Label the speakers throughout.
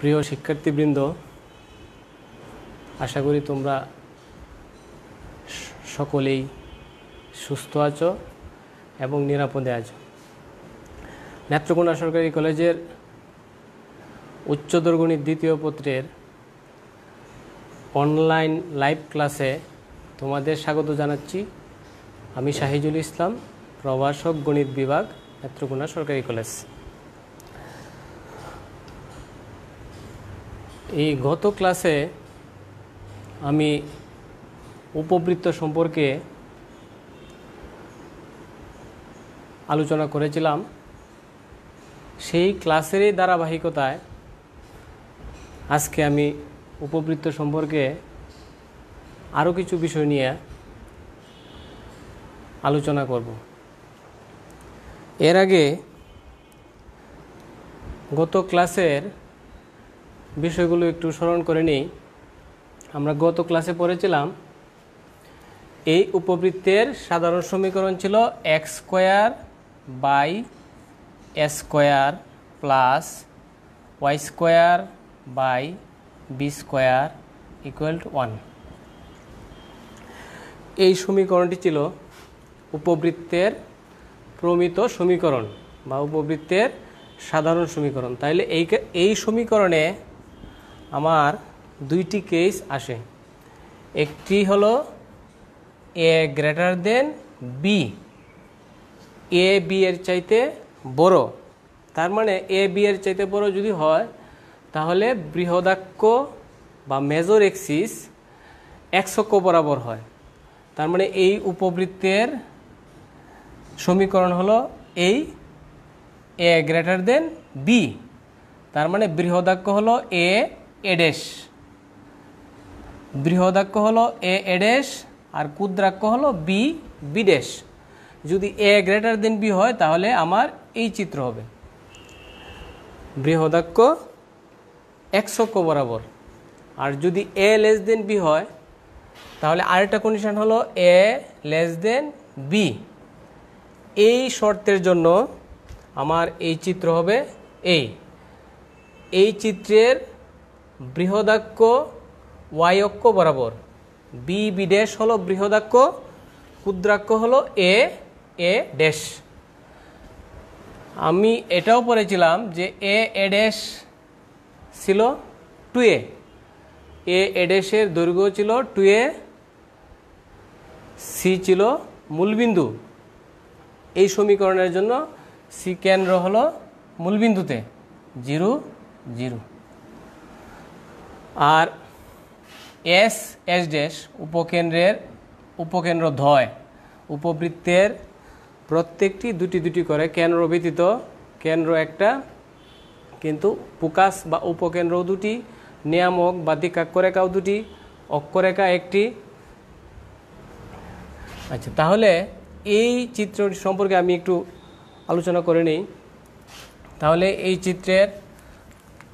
Speaker 1: প্রিয় শিক্ষার্থীবৃন্দ, আশা করি তোমরা সকলেই সুস্থ আছো এবং নিরাপদে আছো। নেত্রকোনা সরকারি কলেজের গণিত দ্বিতীয় পত্রের অনলাইন লাইভ ক্লাসে তোমাদের স্বাগত জানাচ্ছি। আমি শাহিজুল ইসলাম, প্রভাষক গণিত বিভাগ, নেত্রকোনা সরকারি কলেজ। এই গত ক্লাসে আমি উপবৃত্ত সম্পর্কে আলোচনা করেছিলাম। সেই ক্লাসেরই ধারাবাহিকতায় আজকে আমি উপবৃত্ত সম্পর্কে আরও কিছু বিষয় নিয়ে আলোচনা করব। এর আগে গত ক্লাসের বিষয়গুলো একটু স্মরণ করে নিই। আমরা গত ক্লাসে পড়েছিলাম, এই উপবৃত্তের সাধারণ সমীকরণ ছিল X square by S square plus Y square by B square equal to one এই সমীকরণটি ছিল উপবৃত্তের প্রমিত সমীকরণ বা উপবৃত্তের সাধারণ সমীকরণ। তাইলে এই এই সমীকরণে আমার দুইটি কেস আসে। একটি হলো A greater than B A B এর চাইতে বড়। তার মানে এ বি এর চাইতে বড় যদি হয়, তাহলে বৃহদাক্ষ বা মেজর এক্সিস একশক্য বরাবর হয়। তার মানে এই উপবৃত্তের সমীকরণ হলো এই এ গ্রেটার দেন বি তার মানে বৃহদাক্ষ হলো এ এডেশ। বৃহদাক্ষ হলো এ এডেশ আর ক্ষুদ্রাক্ষ হলো বি বিডেশ। যদি এ গ্রেটার দেন বি হয়, তাহলে আমার এই চিত্র হবে। বৃহদাক্ষ একশক্য বরাবর। আর যদি এ লেস দেন বি হয়, তাহলে আরেকটা কন্ডিশন হলো এ লেস দেন বি। এই শর্তের জন্য আমার এই চিত্র হবে এই এই চিত্রের বৃহদাক্ষ ওয়াই বরাবর। বি বি ড্যাশ হলো বৃহদাক্ষ ক্ষুদ্রাক্ষ হলো এ এ ড্যাশ আমি এটাও পড়েছিলাম যে এ এ ড্যাশ ছিল টু এ এ এ ড্যাশের দৈর্ঘ্য ছিল টু এ সি ছিল মূলবিন্দু। এই সমীকরণের জন্য সি কেন্দ্র হলো মূলবিন্দুতে। জিরো জিরো আর এস এস ড্যাশ উপকেন্দ্রের উপকেন্দ্র ধয়। উপবৃত্তের প্রত্যেকটি দুটি দুটি করে কেন্দ্র ব্যতীত কেন্দ্র একটা, কিন্তু পুকাস বা উপকেন্দ্র দুটি, নিয়ামক বা দিকাক্ষরেখাও দুটি, অক্ষরেখা একটি। আচ্ছা তাহলে এই চিত্রটি সম্পর্কে আমি একটু আলোচনা করে নিই। তাহলে এই চিত্রের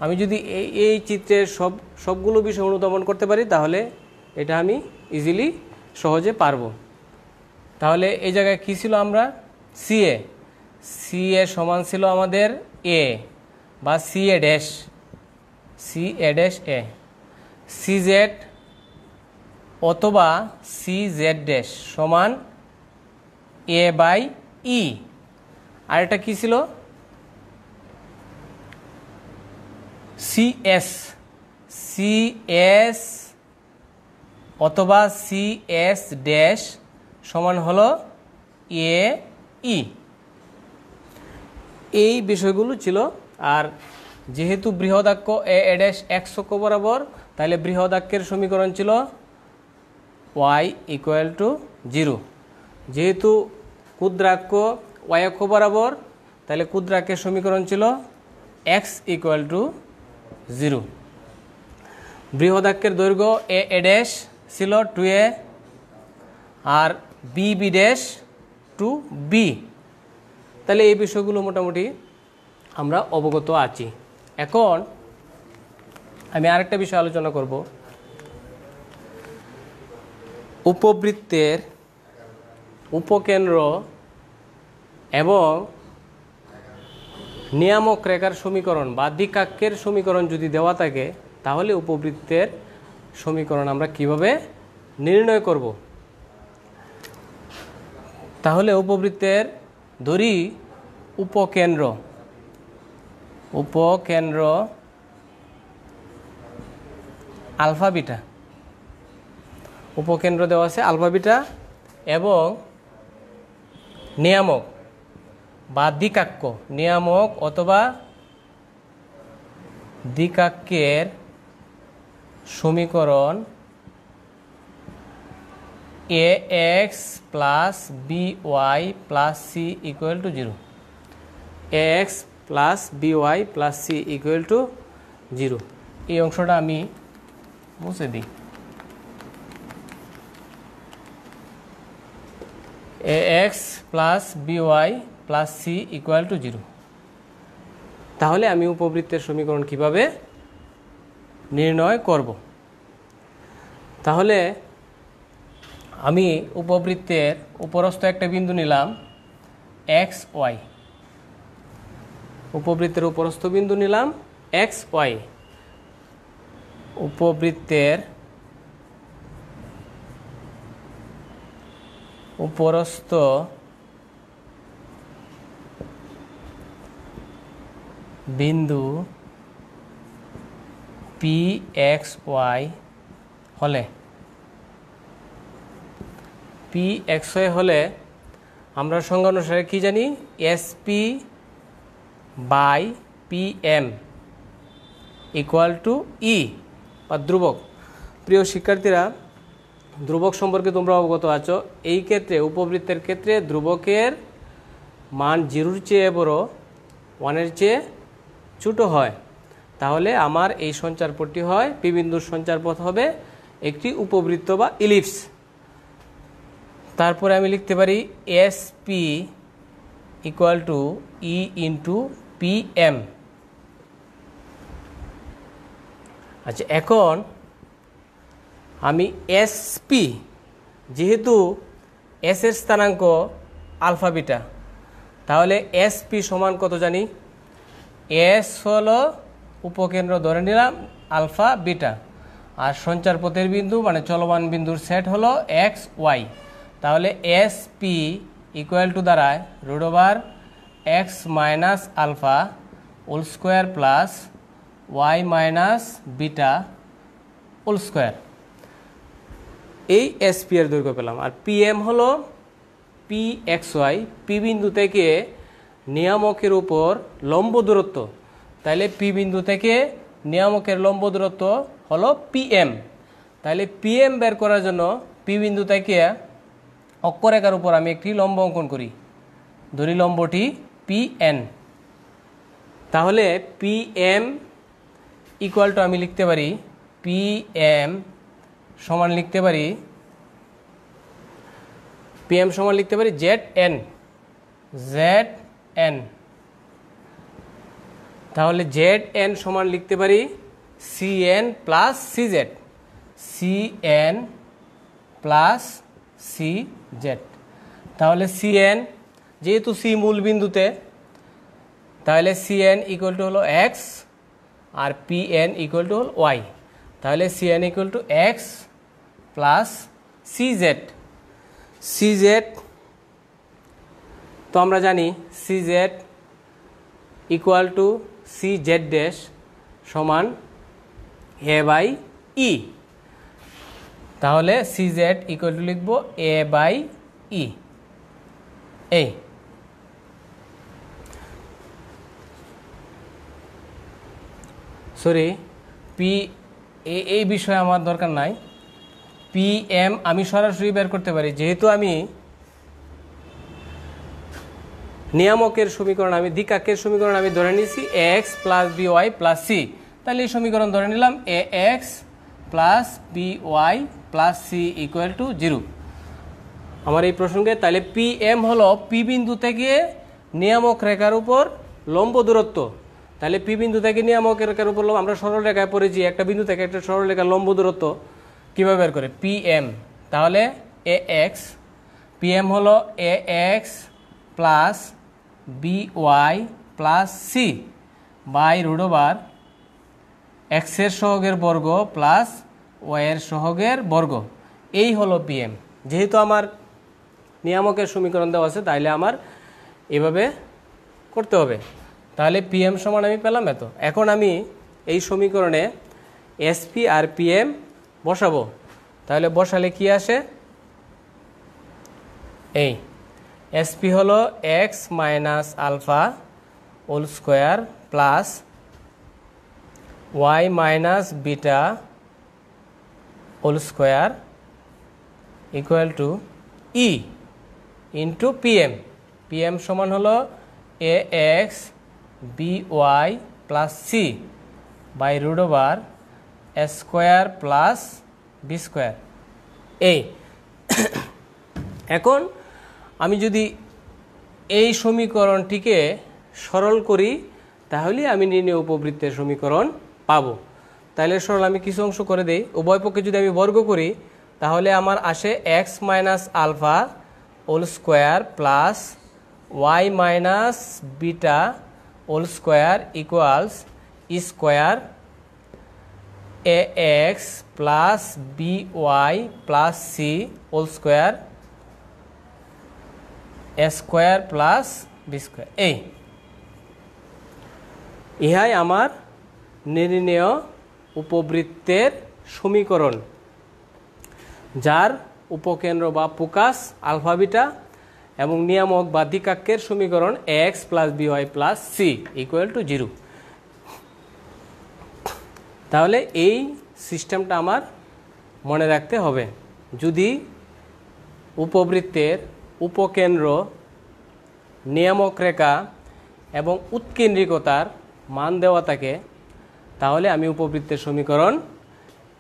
Speaker 1: আমি যদি এই এই চিত্রের সব, সবগুলো বিষয় অনুধাবন করতে পারি, তাহলে এটা আমি ইজিলি সহজে পারব। তাহলে এই জায়গায় কী ছিল আমরা? সি এ সি এ সমান ছিল আমাদের এ বা C A dash C A dash A C Z অথবা সি জেড ড্যাশ সমান এ বাই ই আর এটা কী ছিল? সি এস সি এস অথবা সি এস ড্যাশ সমান হলো এ ই এই বিষয়গুলো ছিল, আর যেহেতু বৃহদাক্ষ এ এ ড্যাশ একশো বরাবর, তাহলে বৃহদাক্যের সমীকরণ ছিল ওয়াই ইকুয়াল টু জিরো যেহেতু ক্ষুদ্রাক্ষ ওয়াই অক্ষ বরাবর, তাহলে ক্ষুদ্রাক্যের সমীকরণ ছিল এক্স ইকুয়াল টু জিরো। বৃহদাক্যের দৈর্ঘ্য এ এ ড্যাশ, ছিল টু এ, আর B B dash, two B. তাহলে এই বিষয়গুলো মোটামুটি আমরা অবগত আছি। এখন আমি আরেকটা বিষয় আলোচনা করব। উপবৃত্তের উপকেন্দ্র এবং নিয়ামক রেখার সমীকরণ বা দ্বিকাক্যের সমীকরণ যদি দেওয়া থাকে, তাহলে উপবৃত্তের সমীকরণ আমরা কীভাবে নির্ণয় করব? তাহলে উপবৃত্তের ধরি উপকেন্দ্র উপকেন্দ্র আলফা বিটা, উপকেন্দ্র দেওয়া আছে আলফা বিটা এবং নিয়ামক। বা দ্বিকাক্য নিয়ামক অথবা দ্বিকাক্যের সমীকরণ A X plus B Y plus C equal to zero A X plus B Y plus C equal to zero এই অংশটা আমি মুছে দিই। A X plus B Y plus C equal to zero তাহলে আমি উপবৃত্তের সমীকরণ কীভাবে নির্ণয় করব? তাহলে আমি উপবৃত্তের উপরস্থ একটা বিন্দু নিলাম এক্স ওয়াই উপবৃত্তের উপরস্থ বিন্দু নিলাম এক্স ওয়াই উপবৃত্তের উপরস্থ বিন্দু পি এক্স ওয়াই হলে। পি এক্স ওয়াই হলে আমরা সংজ্ঞা অনুসারে কী জানি? SP by P M equal to E বা ধ্রুবক। প্রিয় শিক্ষার্থীরা, ধ্রুবক সম্পর্কে তোমরা অবগত আছো। এই ক্ষেত্রে উপবৃত্তের ক্ষেত্রে ধ্রুবকের মান জিরোর চেয়ে বড়, ওয়ানের চেয়ে ছোটো হয়, তাহলে আমার এই সঞ্চারপথটি হয়, পি সঞ্চারপথ হবে একটি উপবৃত্ত বা ইলিপস। তারপরে আমি লিখতে পারি S P equal to E into P M আচ্ছা এখন আমি এসপি যেহেতু এস এর স্থানাঙ্ক আলফা বিটা, তাহলে এসপি সমান কত জানি? এস হলো উপকেন্দ্র ধরে নিলাম, আলফা, বিটা। আর সঞ্চার পথের বিন্দু মানে চলমান বিন্দুর সেট হলো এক্স, ওয়াই। তাহলে এস পি ইকুয়াল টু দাঁড়ায় root X minus alpha whole square plus Y minus beta whole square এই এসপি এর দৈর্ঘ্য পেলাম। আর পি এম হলো পি এক্স ওয়াই, পি বিন্দু থেকে নিয়ামকের উপর লম্ব দূরত্ব। তাহলে পি বিন্দু থেকে নিয়ামকের লম্ব দূরত্ব হলো পিএম তাহলে পিএম বের করার জন্য পি বিন্দু থেকে অক্ষরেখার উপর আমি একটি লম্ব অঙ্কন করি। ধরি লম্বটি পি এন তাহলে পি এম ইকুয়াল টু আমি লিখতে পারি পি এম সমান লিখতে পারি পি এম সমান লিখতে পারি জেড এন জেড এন তাহলে জেড এন সমান লিখতে পারি C N plus C Z C N plus C Z তাহলে সি এন যেহেতু সি মূল বিন্দুতে, তাহলে সি এন ইকুয়াল টু হলো এক্স আর পি এন ইকুয়াল টু হল ওয়াই তাহলে C N equal to X plus C Z C Z তো আমরা জানি C Z equal to C Z dash সমান এ বাই ই তাহলে সি জেড ইকুয়াল টু লিখব এ বাই ই এই। সরি পি এই বিষয়ে আমার দরকার নাই। পি এম আমি সরাসরি বের করতে পারি। যেহেতু আমি নিয়ামকের সমীকরণ আমি, দ্বিকাকের সমীকরণ আমি ধরে নিয়েছি, A X plus B Y plus C. তাহলে এই সমীকরণ ধরে নিলাম, A X plus B Y plus C equal to zero আমার এই প্রসঙ্গে তাহলে পি এম হলো পি বিন্দু থেকে নিয়ামক রেখার উপর লম্ব দূরত্ব। তাহলে পি বিন্দু থেকে নিয়ামক রেখার উপর লম্ব, আমরা সরল রেখায় পড়েছি একটা বিন্দু থেকে একটা সরল রেখার লম্ব দূরত্ব কীভাবে বের করে? P M. তাহলে এ এক্স, পি এম হলো A X plus B Y plus C by root over এক্সের সহগের বর্গ প্লাস ওয়াইয়ের সহগের বর্গ। এই হলো পিএম যেহেতু আমার নিয়ামকের সমীকরণ দেওয়া আছে, তাইলে আমার এভাবে করতে হবে। তাহলে পিএম সমান আমি পেলাম এত। এখন আমি এই সমীকরণে এসপি আর পিএম বসাবো। তাহলে বসালে কি আসে? এই। এসপি হলো X minus alpha whole square plus Y minus beta whole square equal to E into PM PM সমান হলো A X B Y plus C by root over square plus B square এই এখন আমি যদি এই সমীকরণটিকে সরল করি, তাহলে আমি নির্ণয় উপবৃত্তের সমীকরণ পাবো। তাহলে সরল আমি কিছু অংশ করে দেই। উভয় পক্ষে যদি আমি বর্গ করি, তাহলে আমার আসে X minus alpha whole square plus Y minus beta whole square equals square A X plus B Y plus C whole square square plus B square, এই। ইহাই আমার নির্ণেয় উপবৃত্তের সমীকরণ, যার উপকেন্দ্র বা পোকাস আলফাবিটা এবং নিয়ামক বা দ্বিকাক্ষের সমীকরণ X plus B Y plus C equal to zero তাহলে এই সিস্টেমটা আমার মনে রাখতে হবে। যদি উপবৃত্তের উপকেন্দ্র নিয়ামক রেখা এবং উৎকেন্দ্রিকতার মান দেওয়া থাকে, তাহলে আমি উপবৃত্তের সমীকরণ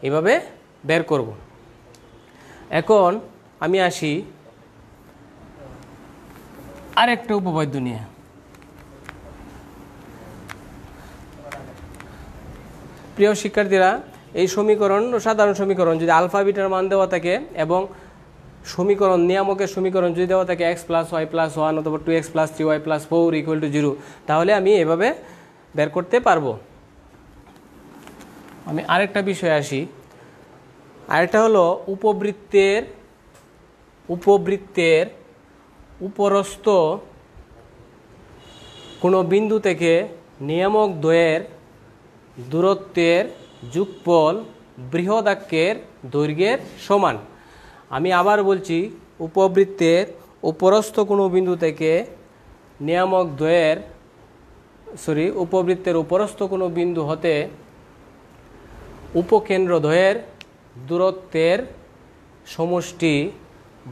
Speaker 1: এভাবে বের করব। এখন আমি আসি আরেকটা উপবাদ্য নিয়ে। প্রিয় শিক্ষার্থীরা, এই সমীকরণ সাধারণ সমীকরণ যদি আলফা বিটার মান দেওয়া থাকে এবং সমীকরণ, নিয়ামকের সমীকরণ যদি দেওয়া থাকে X plus Y plus one অথবা two X plus three Y plus four equal to zero তাহলে আমি এভাবে বের করতে পারব। আমি আরেকটা বিষয়ে আসি। আরেকটা হলো উপবৃত্তের উপবৃত্তের উপরস্থ কোনো বিন্দু থেকে নিয়ামক দ্বয়ের দূরত্বের যুগফল বৃহদাক্যের দৈর্ঘ্যের সমান। আমি আবার বলছি, উপবৃত্তের উপরস্থ কোনো বিন্দু থেকে নিয়ামক দ্বয়ের সরি উপবৃত্তের উপরস্থ কোনো বিন্দু হতে উপকেন্দ্র দ্বয়ের দূরত্বের সমষ্টি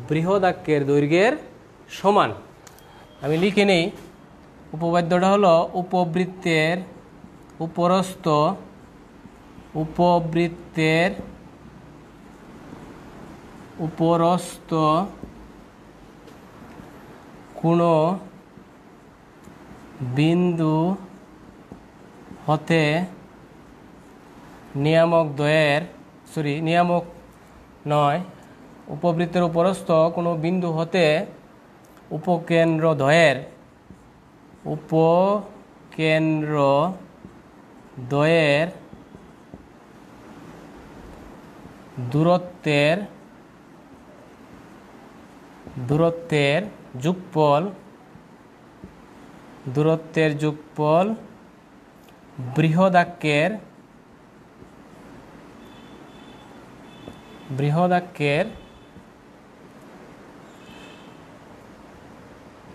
Speaker 1: বৃহদাক্যের দৈর্ঘ্যের সমান। আমি লিখে নেই। উপবাদ্যটা হলো উপবৃত্তের উপরস্থ উপবৃত্তের উপরস্থ কোনো বিন্দু হতে নিয়ামক দ্বয়ের সরি নিয়ামক নয়, উপবৃত্তের উপরস্থ কোনো বিন্দু হতে উপকেন্দ্র দ্বয়ের উপকেন্দ্র দ্বয়ের দূরত্বের দূরত্বের যুগফল দূরত্বের যুগফল বৃহদাক্যের বৃহদাক্যের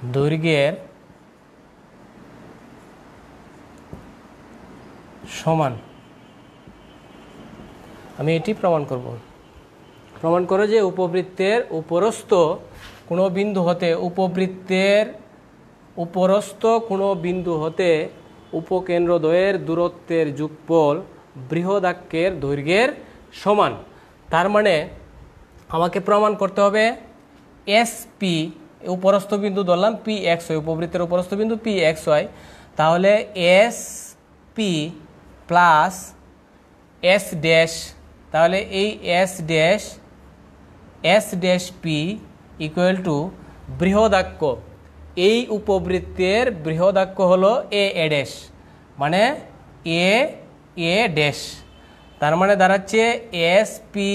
Speaker 1: দৈর্ঘ্যের সমান। আমি এটি প্রমাণ করব। প্রমাণ করো যে উপবৃত্তের উপরস্থ কোনো বিন্দু হতে উপবৃত্তের উপরস্থ কোনো বিন্দু হতে উপকেন্দ্রদ্বয়ের দূরত্বের যুগফল বৃহদাক্যের দৈর্ঘ্যের সমান। তার মানে আমাকে প্রমাণ করতে হবে এস পি উপরস্থ বিন্দু ধরলাম পি এক্স ওয়াই উপবৃত্তের উপরস্থ বিন্দু পি এক্স ওয়াই তাহলে S P plus S dash তাহলে এই S dash S dash P equal to বৃহদাক্য এই উপবৃত্তের বৃহদাক্ষ হলো এ এ ড্যাশ মানে এ এ ড্যাশ তার মানে দাঁড়াচ্ছে S P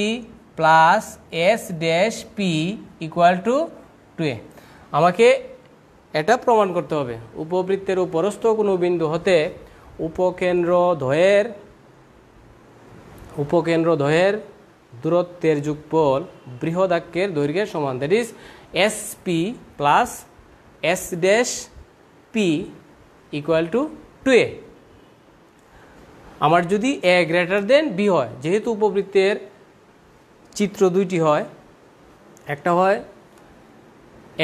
Speaker 1: plus S dash P equal to two আমাকে এটা প্রমাণ করতে হবে। উপবৃত্তের উপরস্থ কোনো বিন্দু হতে উপকেন্দ্র দ্বয়ের উপকেন্দ্র দ্বয়ের দূরত্বের যুগফল বৃহদাক্যের দৈর্ঘ্যের সমান that is S P plus S dash P equal to two A আমার যদি এ গ্রেটার দেন বি হয়, যেহেতু উপবৃত্তের চিত্র দুইটি হয়, একটা হয়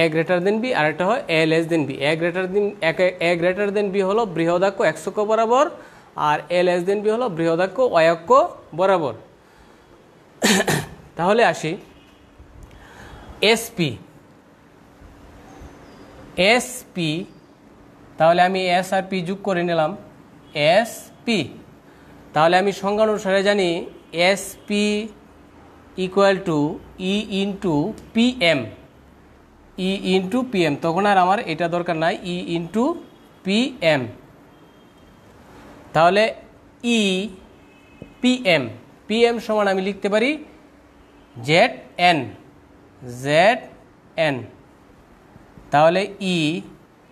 Speaker 1: এ গ্রেটার দেন বি আর একটা হয় A less than B A greater than A greater than B হলো বৃহদাক্ষ একশক বরাবর আর এ লেস দেন বি হলো বৃহদাক্ষ অয়ক্ষ বরাবর। তাহলে আসি। এসপি এসপি তাহলে আমি এস আর পি যোগ করে নিলাম। এস পি তাহলে আমি সংজ্ঞা অনুসারে জানি S P equal to E into P M E into P M তখন আর আমার এটা দরকার নাই। ই ইন্টু পি এম তাহলে E P M P M সমান আমি লিখতে পারি জেড এন জেড এন তাহলে ই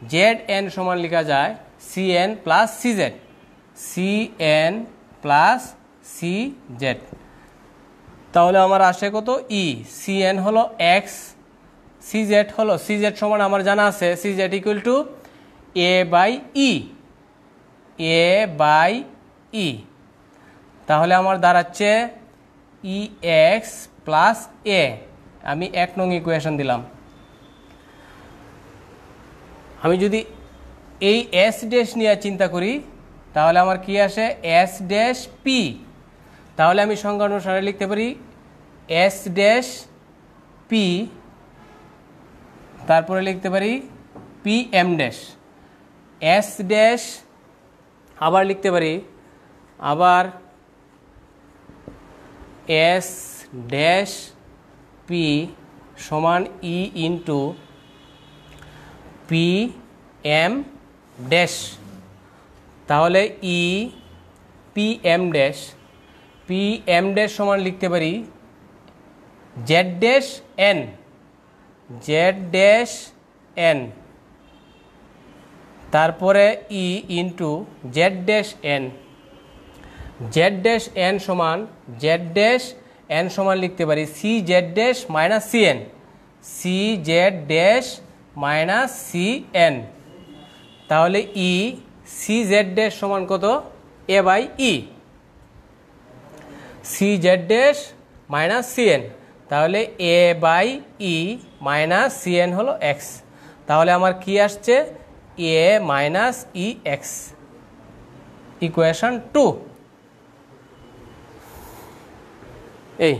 Speaker 1: জেড এন সমান লেখা যায় C N plus C Z C N plus C Z তাহলে আমার আসে কত ই সি এন হলো এক্স সি জেড হলো সি জেড সমান আমার জানা আছে। C Z equal to A by E A by E তাহলে আমার দাঁড়াচ্ছে ই এক্স প্লাস এ আমি এক নং ইকুয়েশন দিলাম। আমি যদি এই এস ড্যাশ নিয়ে চিন্তা করি, তাহলে আমার কি আসে? এস ড্যাশ পি তাহলে আমি সংজ্ঞা অনুসারে লিখতে পারি এস ড্যাশ পি তারপরে লিখতে পারি P M dash S dash আবার লিখতে পারি, আবার এস ড্যাশ পি সমান E into P M dash. তাহলে E P M dash, P M dash সমান লিখতে পারি Z dash N, Z dash N. তারপরে E into Z dash N. Z dash N সমান জেড ড্যাশ এন সমান লিখতে পারি C Z dash minus C N C Z dash minus C N তাহলে ই C Z dash সমান কত? A by E C Z dash minus C N তাহলে A by E minus C N হলো x তাহলে আমার কি আসছে? A minus E X equation two. এই,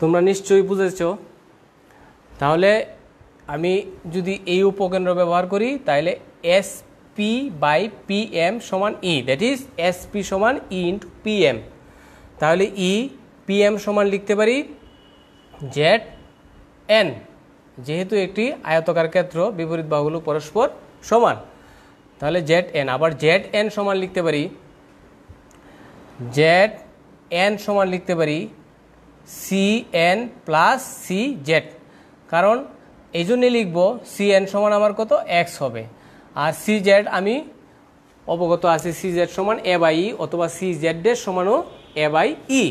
Speaker 1: তোমরা নিশ্চয়ই বুঝেছ। তাহলে আমি যদি এই উপকেন্দ্র ব্যবহার করি, তাহলে S P by P M সমান E that is S P সমান ই ইন্টু পি এম তাহলে ই পি এম সমান লিখতে পারি জেড এন যেহেতু একটি আয়তকার ক্ষেত্র, বিপরীত বাহুগুলো পরস্পর সমান। তাহলে জেড এন আবার জেড এন সমান লিখতে পারি জেড এন সমান লিখতে পারি C N plus C Z কারণ এই জন্যই লিখব সি এন সমান আমার কত? এক্স হবে। আর সি জেড আমি অবগত আছি সি জেড সমান এ বাই ই অথবা সি জেড ডের সমানও এ বাই ই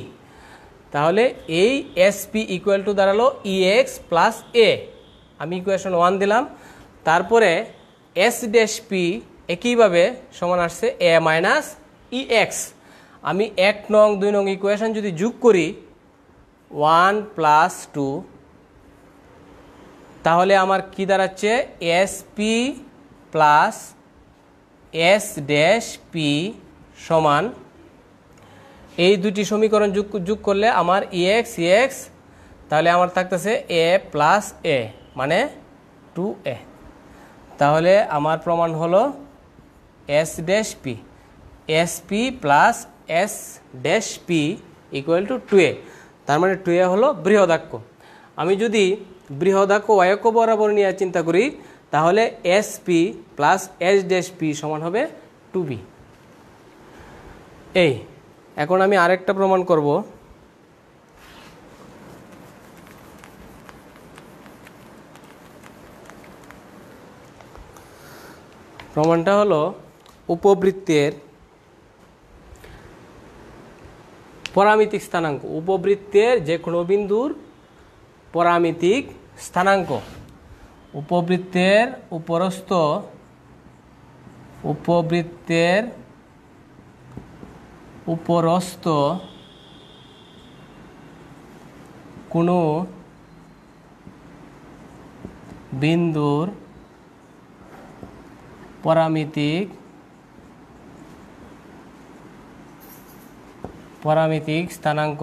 Speaker 1: তাহলে এই এস পি ইকুয়াল টু দাঁড়াল ই এক্স প্লাস এ আমি ইকুয়েশন ওয়ান দিলাম। তারপরে এস ড্যাশ পি একইভাবে সমান আসছে এ মাইনাস ই এক্স আমি এক নং, দুই নং ইকুয়েশন যদি যোগ করি ওয়ান প্লাস টু তাহলে আমার কি দাঁড়াচ্ছে? S P plus S dash P সমান। এই দুটি সমীকরণ যোগ যোগ করলে আমার ইএক্স ইএক্স তাহলে আমার থাকতেছে এ প্লাস এ মানে টু এ তাহলে আমার প্রমাণ হলো S dash P S P plus S dash P equal to two A তার মানে টু এ হলো বৃহদাক্ষ। আমি যদি বৃহদাক্ষ ওয়াক্য বরাবর নিয়ে চিন্তা করি, তাহলে S P plus S dash P সমান হবে টু বি এই, এখন আমি আরেকটা প্রমাণ করব। প্রমাণটা হলো উপবৃত্তের পরামিতিক স্থানাঙ্ক। উপবৃত্তের যে কোনো বিন্দুর পরামিতিক স্থানাঙ্ক। উপবৃত্তের উপরস্থ উপবৃত্তের উপরস্থ কোনো বিন্দুর পরামিতিক পরামিতিক স্থানাঙ্ক।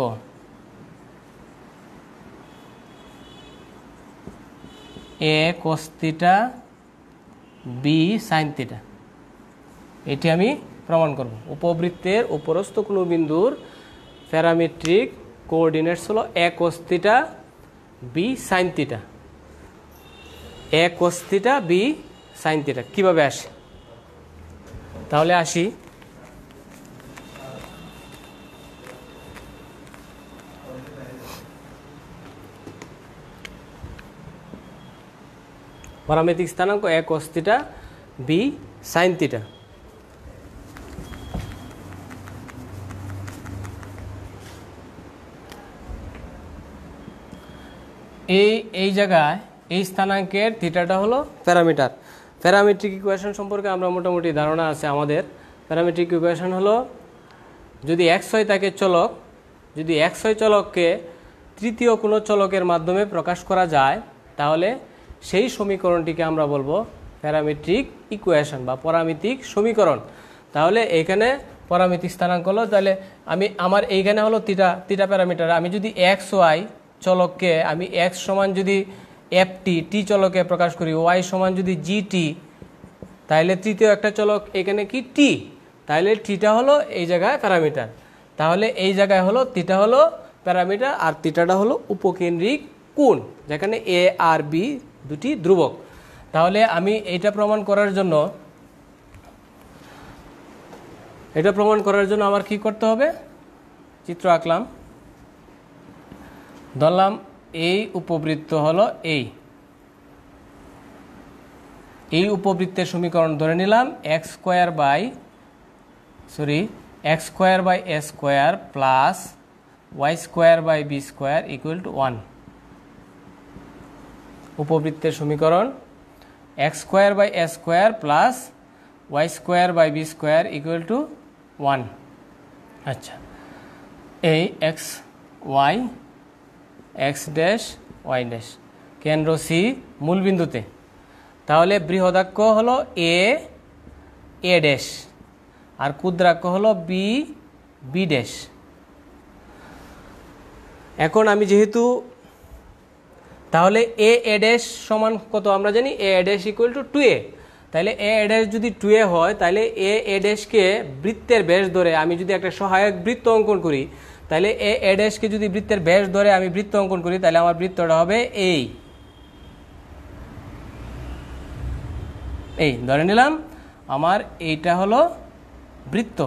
Speaker 1: A cos theta B sine theta এটি আমি প্রমাণ করব। উপবৃত্তের উপরস্থ কোনো বিন্দুর প্যারামেট্রিক কোঅর্ডিনেটস হলো A cos theta B sine theta A cos theta B sine theta কীভাবে আসে? তাহলে আসি। পরামিতিক স্থানাঙ্ক এক অস্থিটা বি সাইন থিটা এই এই জায়গায় এই স্থানাঙ্কের থিটাটা হলো প্যারামিটার। প্যারামেট্রিক ইকুয়েশন সম্পর্কে আমরা মোটামুটি ধারণা আছে আমাদের। প্যারামেট্রিক ইকুয়েশন হলো যদি এক্স হয় তাকে চলক, যদি এক্স হয় চলককে তৃতীয় কোনো চলকের মাধ্যমে প্রকাশ করা যায়, তাহলে সেই সমীকরণটিকে আমরা বলব প্যারামেট্রিক ইকুয়েশন বা পরামিতিক সমীকরণ। তাহলে এখানে পরামিতিক স্থানাঙ্ক হলো, তাহলে আমি আমার এইখানে হলো তিটা তিটা প্যারামিটার। আমি যদি এক্স ওয়াই চলককে আমি এক্স সমান যদি এফ টি টি চলকে প্রকাশ করি ওয়াই সমান যদি জি টি তাহলে তৃতীয় একটা চলক এখানে কি টি তাহলে টিটা হলো এই জায়গায় প্যারামিটার। তাহলে এই জায়গায় হলো তিটা হলো প্যারামিটার আর তিটাটা হলো উপকেন্দ্রিক কোণ, যেখানে এ আর বি দুটি ধ্রুবক। তাহলে আমি এটা প্রমাণ করার জন্য, এটা প্রমাণ করার জন্য আমার কি করতে হবে? চিত্র আঁকলাম। ধরলাম এই উপবৃত্ত হলো এই। এই উপবৃত্তের সমীকরণ ধরে নিলাম X square by sorry X square by A square plus Y square by B square equal to one উপবৃত্তের সমীকরণ X square by A square plus Y square by B square equal to one আচ্ছা। এই X Y X dash Y dash কেন্দ্র C মূলবিন্দুতে তাহলে বৃহদাক্ষ হলো এ A dash আর ক্ষুদ্রাক্ষ হলো B B dash এখন আমি যেহেতু তাহলে এ এ ড্যাশ সমান কত আমরা জানি? A A dash equal to two A তাহলে এ এ ড্যাশ যদি টু এ হয়, তাহলে এ এ ড্যাশকে বৃত্তের ব্যাস ধরে আমি যদি একটা সহায়ক বৃত্ত অঙ্কন করি, তাহলে এ এ ড্যাশকে যদি বৃত্তের ব্যাস ধরে আমি বৃত্ত অঙ্কন করি, তাহলে আমার বৃত্তটা হবে এই। এই, ধরে নিলাম, আমার এইটা হলো বৃত্ত।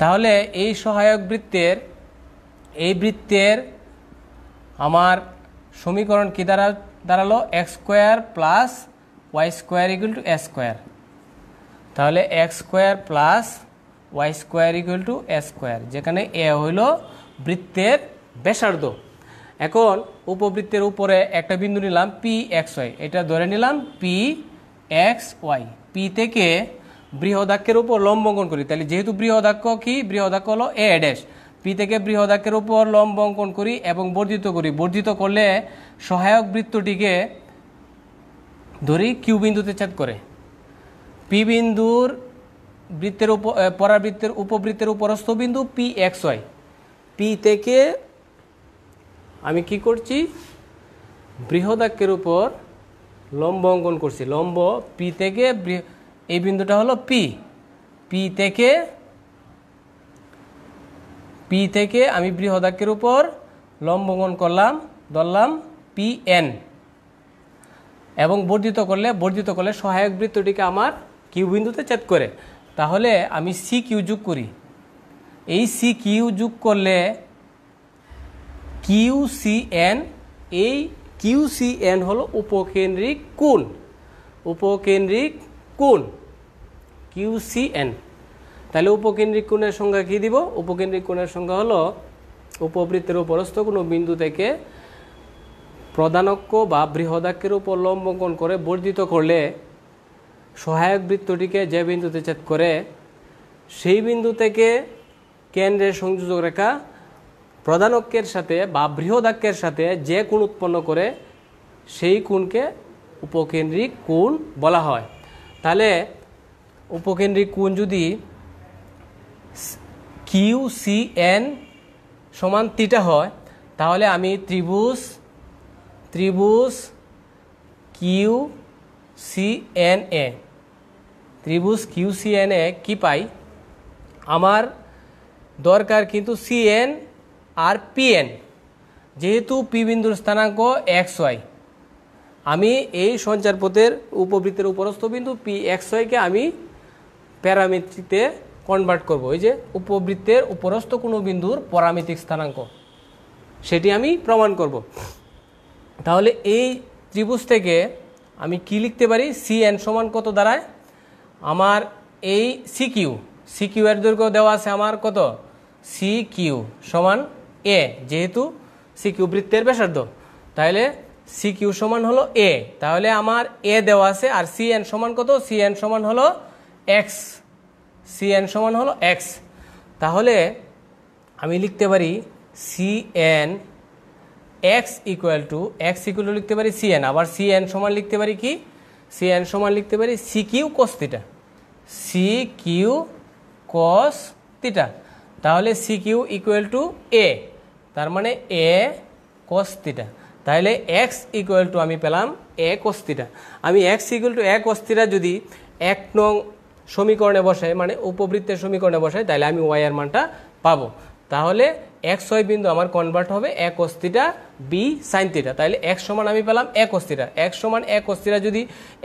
Speaker 1: তাহলে এই সহায়ক বৃত্তের এই বৃত্তের আমার সমীকরণ কী দ্বারা দাঁড়াল? X square plus Y square equal to A square তাহলে X square plus Y square equal to A square যেখানে এ হইল বৃত্তের ব্যাসার্ধ। এখন উপবৃত্তের উপরে একটা বিন্দু নিলাম পি এক্স ওয়াই এটা ধরে নিলাম পি এক্স ওয়াই পি থেকে বৃহদাক্ষের উপর লম্ব অঙ্কন করি। তাহলে যেহেতু বৃহদাক্ষ কি? বৃহদাক্ষ হলো এ ড্যাশ পি থেকে বৃহদাক্ষের উপর লম্ব অঙ্কন করি এবং বর্ধিত করি। বর্ধিত করলে সহায়ক বৃত্তটিকে ধরি কিউ বিন্দুতে ছেদ করে। পি বিন্দুর বৃত্তের উপ পরাবৃত্তের উপবৃত্তের উপরস্থ বিন্দু পি এক্স ওয়াই পি থেকে আমি কি করছি? বৃহদাক্ষের উপর লম্ব অঙ্কন করছি। লম্ব পি থেকে এই বিন্দুটা হলো পি পি থেকে পি থেকে আমি বৃহদাক্ষের উপর লম্বঙ্কন করলাম, ধরলাম পি এন এবং বর্ধিত করলে বর্ধিত করলে সহায়ক বৃত্তটিকে আমার কিউ বিন্দুতে ছেদ করে। তাহলে আমি সি কিউ যোগ করি। এই সি কিউ যোগ করলে কিউ সি এন এই কিউ সি এন হলো উপকেন্দ্রিক কোণ। উপকেন্দ্রিক কোণ কিউ সি এন তাহলে উপকেন্দ্রিক কোণের সংখ্যা কী দিব? উপকেন্দ্রিক কোণের সংখ্যা হলো উপবৃত্তের উপরস্থ কোনো বিন্দু থেকে প্রধানক্ষ বা বৃহদাক্ষের উপর লম্বঙ্কন করে বর্ধিত করলে সহায়ক বৃত্তটিকে যে বিন্দুতে ছেদ করে সেই বিন্দু থেকে কেন্দ্রের সংযোজক রেখা প্রধানক্ষের সাথে বা বৃহদাক্ষের সাথে যে কোণ উৎপন্ন করে সেই কোণকে উপকেন্দ্রিক কোণ বলা হয়। তাহলে উপকেন্দ্রিক কোণ যদি কিউ সি এন সমান তিটা হয়, তাহলে আমি ত্রিভুজ ত্রিভুজ কিউ সি এন এ ত্রিভুজ কিউ সি এন এ কী পাই? আমার দরকার কিন্তু সি এন আর পি এন যেহেতু পি বিন্দুর স্থানাঙ্ক এক্স ওয়াই আমি এই সঞ্চার পথের উপবৃত্তের উপরস্থ বিন্দু পি এক্স ওয়াইকে আমি প্যারামিত্রিতে কনভার্ট করব। এই যে উপবৃত্তের উপরস্থ কোনো বিন্দুর পরামিতিক স্থানাঙ্ক, সেটি আমি প্রমাণ করব। তাহলে এই ত্রিভুজ থেকে আমি কি লিখতে পারি? সি এন সমান কত দাঁড়ায়? আমার এই সি কিউ সি কিউ এর দৈর্ঘ্য দেওয়া আছে আমার কত? সি কিউ সমান এ যেহেতু সি কিউ বৃত্তের ব্যাসার্ধ। তাহলে সি কিউ সমান হলো এ তাহলে আমার এ দেওয়া আছে আর সি এন সমান কত? সি এন সমান হলো এক্স সি এন সমান হলো এক্স তাহলে আমি লিখতে পারি C N X equal to X equal to লিখতে পারি সি এন আবার সি এন সমান লিখতে পারি কি? সি এন সমান লিখতে পারি C Q cos theta C Q cos theta তাহলে C Q equal to A তার মানে এ কস তিটা তাহলে এক্স ইকুয়াল টু আমি পেলাম এ কস তিটা আমি X equal to A cos theta যদি এক নং সমীকরণে বসাই মানে উপবৃত্তের সমীকরণে বসাই, তাহলে আমি ওয়াই এর মানটা পাবো। তাহলে এক্স ওয়াই বিন্দু আমার কনভার্ট হবে এক অস্থিটা বি সাইন থিটা তাহলে এক সমান আমি পেলাম এক অস্থিটা এক সমান এক অস্থিটা যদি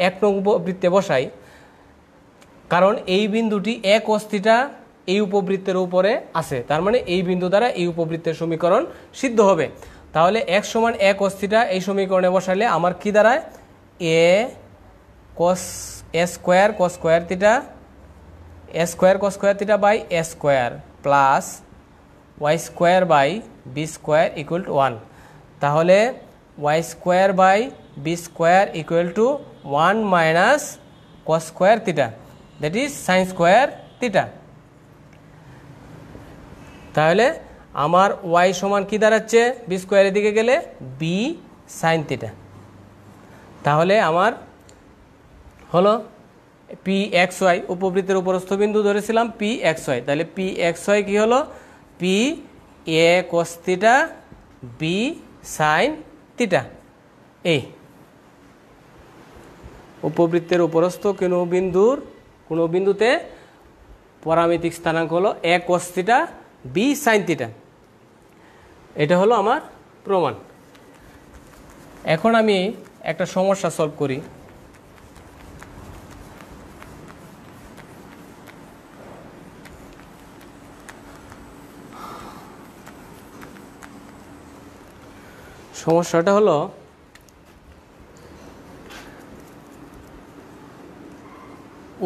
Speaker 1: এক নং উপবৃত্তে বসাই, কারণ এই বিন্দুটি এক অস্থিটা এই উপবৃত্তের উপরে আছে, তার মানে এই বিন্দু দ্বারা এই উপবৃত্তের সমীকরণ সিদ্ধ হবে। তাহলে এক সমান এক অস্থিটা এই সমীকরণে বসালে আমার কি দাঁড়ায়? A cos A square cos square theta A square cos square theta by A square plus Y square by B square equal to one তাহলে Y square by B square equal to one minus cos square theta that is sine square theta তাহলে আমার Y সমান কি দাঁড়াচ্ছে? B স্কোয়ারের দিকে গেলে B sine theta তাহলে আমার হলো পি এক্স ওয়াই উপবৃত্তের উপরস্থ বিন্দু ধরেছিলাম পি এক্স ওয়াই তাহলে পি এক্স ওয়াই কী হলো? P A cos theta B sine theta এই উপবৃত্তের উপরস্থ কোনো বিন্দুর, কোনো বিন্দুতে পরামিতিক স্থানাঙ্ক হলো A cos theta B sine theta এটা হলো আমার প্রমাণ। এখন আমি একটা সমস্যা সলভ করি। সমস্যাটা হলো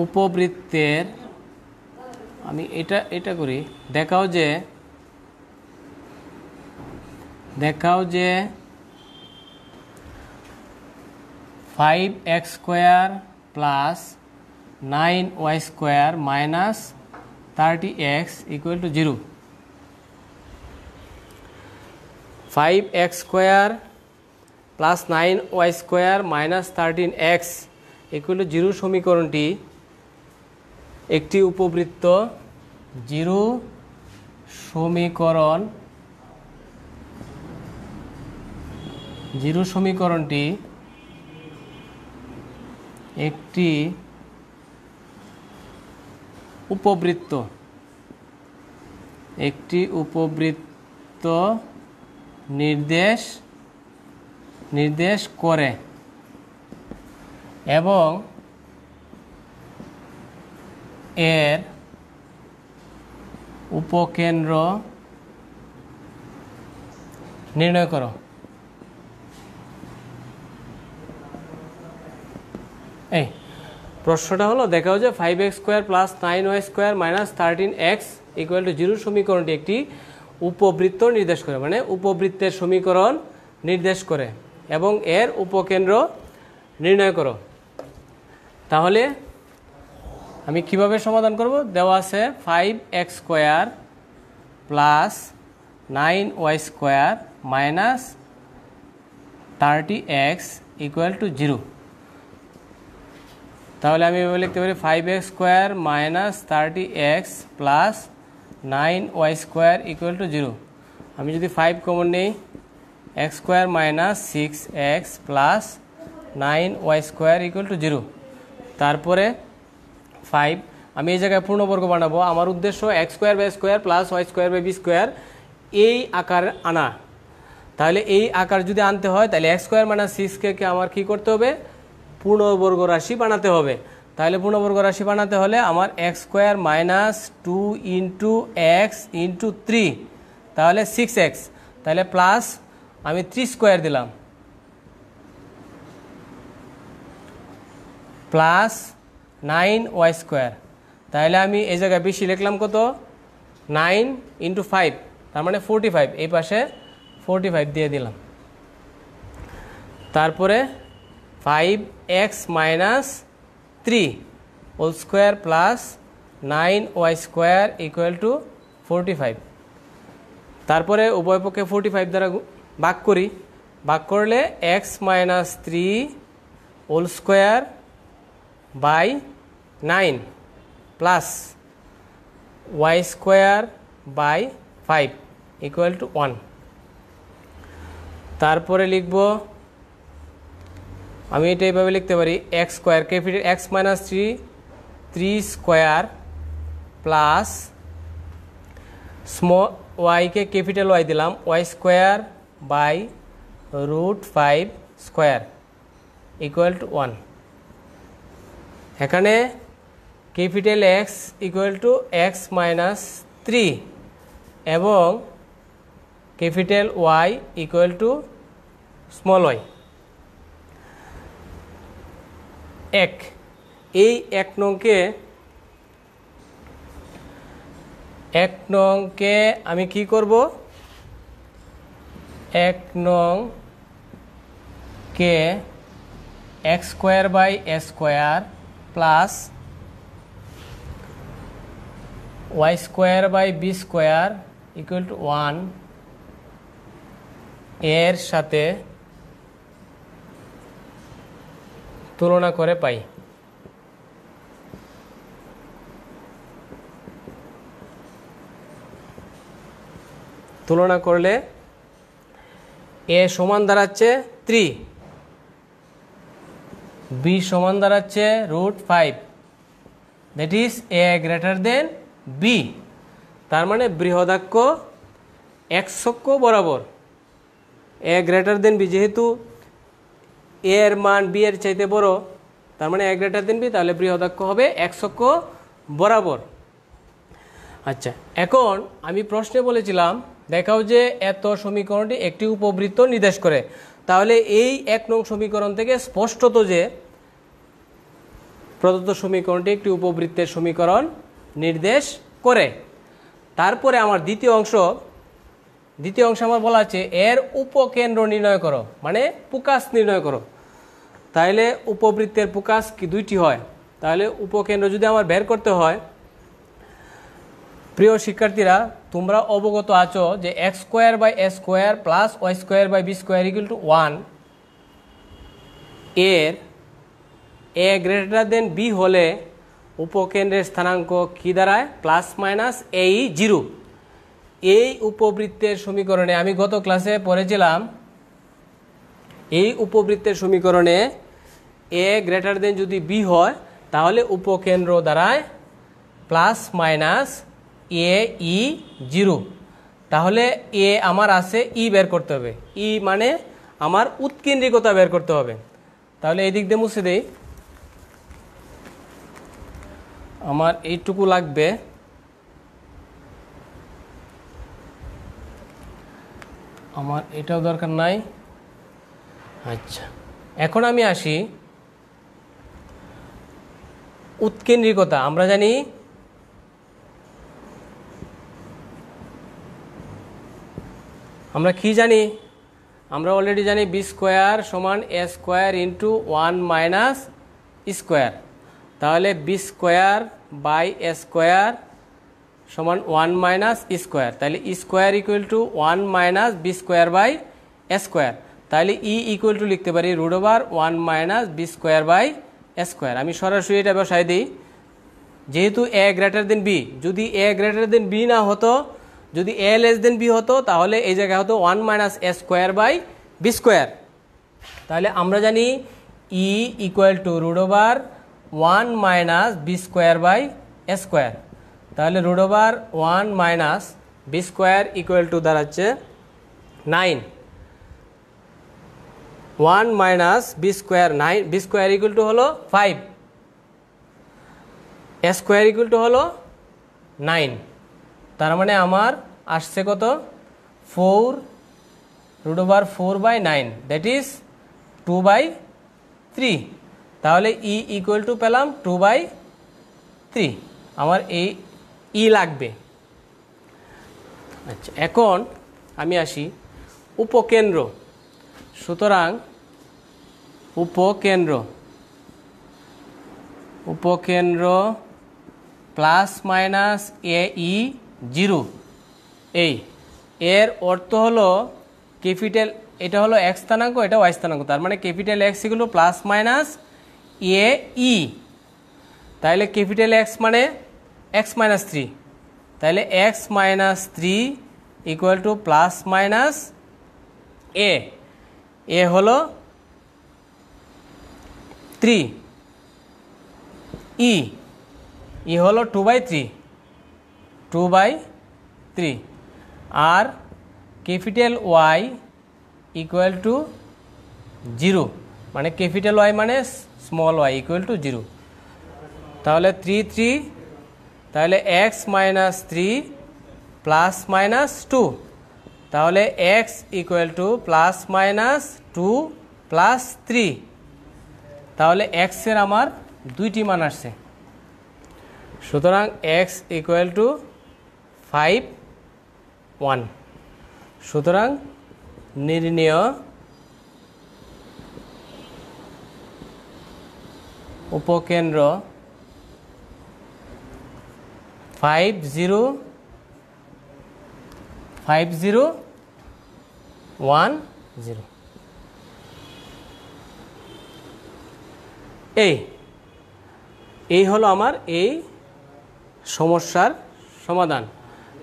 Speaker 1: উপবৃত্তের, আমি এটা এটা করি। দেখাও যে দেখাও যে five X square plus nine Y square minus thirty X equal to zero five X square plus nine Y square minus thirteen X to zero সমীকরণটি একটি উপবৃত্ত জিরো সমীকরণ জিরো সমীকরণটি একটি উপবৃত্ত একটি উপবৃত্ত নির্দেশ নির্দেশ করে। এবং এর উপকেন্দ্র নির্ণয় করো। এই প্রশ্নটা হলো, দেখাও যে five X square plus nine Y square minus thirteen X equal to zero সমীকরণটি একটি উপবৃত্ত নির্দেশ করে মানে উপবৃত্তের সমীকরণ নির্দেশ করে এবং এর উপকেন্দ্র নির্ণয় করো। তাহলে আমি কীভাবে সমাধান করব? দেওয়া আছে five X square plus nine Y square minus thirty X equal to zero তাহলে আমি এভাবে লিখতে পারি five X square minus thirty X plus nine Y square equal to zero আমি যদি ফাইভ কমন নেই X square minus six X plus nine Y square equal to zero তারপরে five আমি এই জায়গায় পূর্ণবর্গ বানাবো। আমার উদ্দেশ্য X square by square plus Y square by B square এই আকার আনা। তাহলে এই আকার যদি আনতে হয়, তাহলে এক্স স্কোয়ার মাইনাস সিক্সকে আমার কী করতে হবে? পূর্ণবর্গ রাশি বানাতে হবে। তাহলে পূর্ণবর্গ রাশি বানাতে হলে আমার X square minus two into X into three তাহলে সিক্স এক্স তাহলে প্লাস আমি থ্রি স্কোয়ার দিলাম। প্লাস নাইন ওয়াই স্কোয়ার তাহলে আমি এই জায়গায় বেশি লিখলাম কত? নাইন ইন্টু ফাইভ তার মানে ফোরটি ফাইভ এই পাশে ফোরটি ফাইভ দিয়ে দিলাম। তারপরে five X minus three whole square plus nine Y square equal to forty five তারপরে উভয় পক্ষে ফোরটি ফাইভ দ্বারা ভাগ করি। ভাগ করলে X minus three whole square by nine plus Y square by five equal to one তারপরে লিখব আমি এটা এইভাবে লিখতে পারি X square capital X minus three three square plus small ওয়াইকে capital Y দিলাম Y square by root five square equal to one এখানে capital X equal to X minus three এবং capital Y equal to small Y এক। এই এক নংকে এক নংকে আমি কি করব? এক নং কে X square by A square plus Y square by B square equal to ওয়ানের সাথে তুলনা করে পাই। তুলনা করলে এ সমান দাঁড়াচ্ছে থ্রি বি সমান দাঁড়াচ্ছে root five. That is A greater than B তার মানে বৃহদাক্ষ একশক্য বরাবর। এ গ্রেটার দেন বি যেহেতু এ এর মান বি এর চাইতে বড়, তার মানে এক গ্রেটার দেন বি তাহলে বৃহদাক্ষ হবে একশক্য বরাবর। আচ্ছা এখন আমি প্রশ্নে বলেছিলাম, দেখাও যে এত সমীকরণটি একটি উপবৃত্ত নির্দেশ করে। তাহলে এই এক নং সমীকরণ থেকে স্পষ্টত যে প্রদত্ত সমীকরণটি একটি উপবৃত্তের সমীকরণ নির্দেশ করে। তারপরে আমার দ্বিতীয় অংশ দ্বিতীয় অংশ আমার বলা আছে, এর উপকেন্দ্র নির্ণয় করো মানে পুকাস নির্ণয় করো। তাহলে উপবৃত্তের পুকাস কি দুইটি হয়? তাহলে উপকেন্দ্র যদি আমার বের করতে হয়, প্রিয় শিক্ষার্থীরা, তোমরা অবগত আছো যে X square by A square plus Y square by B square equal to ওয়ানের এ গ্রেটার দেন বি হলে উপকেন্দ্রের স্থানাঙ্ক কী দাঁড়ায়? প্লাস মাইনাস এই জিরো এই উপবৃত্তের সমীকরণে আমি গত ক্লাসে পড়েছিলাম এই উপবৃত্তের সমীকরণে এ গ্রেটার দেন যদি বি হয়, তাহলে উপকেন্দ্র দ্বারায় plus minus a e zero তাহলে এ আমার আছে ই বের করতে হবে। ই মানে আমার উৎকেন্দ্রিকতা বের করতে হবে। তাহলে এই দিক দিয়ে মুছে দেই। আমার এইটুকু লাগবে। আমার এটাও দরকার নাই। আচ্ছা। এখন আমি আসি উৎকেন্দ্রিকতা। আমরা জানি আমরা কি জানি? আমরা অলরেডি জানি বি স্কোয়ার সমান a square into one minus square তাহলে b square by a square সমান ওয়ান মাইনাস স্কোয়ার তাহলে square equal to one minus b square by square তাহলে ই ইকুয়াল টু লিখতে পারি root over one minus b square by square আমি সরাসরি এটা বসাই দিই। যেহেতু এ গ্রেটার দেন বি যদি এ গ্রেটার দেন বি না হতো, যদি এ লেস দেন বি হতো, তাহলে এই জায়গায় হতো one minus a square by b square তাহলে আমরা জানি e equal to root over one minus b square by a square তাহলে root over one minus b square equal to দাঁড়াচ্ছে nine one minus b square nine, b square equal to হলো five a square equal to হলো nine তার মানে আমার আসছে কত? Four root over four by nine that is two by three তাহলে e equal to পেলাম টু বাই থ্রি আমার এই ই লাগবে। আচ্ছা এখন আমি আসি উপকেন্দ্র। সুতরাং উপকেন্দ্র। উপকেন্দ্র plus minus a e zero. এই। এর অর্থ হলো ক্যাপিটাল, এটা হলো এক স্থানাঙ্ক, এটা ওয়াই স্থানাঙ্ক। তার মানে ক্যাপিটাল এক্স এগুলো প্লাস মাইনাস এ ই। তাহলে ক্যাপিটাল এক্স মানে এক্স মাইনাস থ্রি। তাহলে x minus three equal to plus minus a. A হলো থ্রি ই। ই হলো two by three two by three R capital y equal to zero মানে capital Y মানে small y equal to zero তাহলে three three তাহলে x minus three plus minus two তাহলে x equal to plus minus two plus three তাহলে এক্সের আমার দুইটি মান আসছে। সুতরাং x equal to five one সুতরাং নির্ণয় উপকেন্দ্র five zero five zero one zero এই এই হলো আমার এই সমস্যার সমাধান।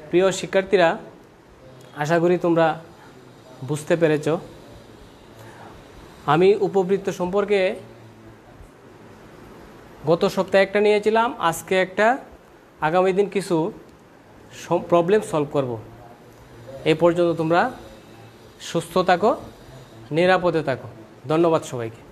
Speaker 1: প্রিয় শিক্ষার্থীরা, আশা করি তোমরা বুঝতে পেরেছ। আমি উপবৃত্ত সম্পর্কে গত সপ্তাহে একটা নিয়েছিলাম, আজকে একটা, আগামী দিন কিছু প্রবলেম সলভ করব। এই পর্যন্ত তোমরা সুস্থ থাকো, নিরাপদে থাকো। ধন্যবাদ সবাইকে।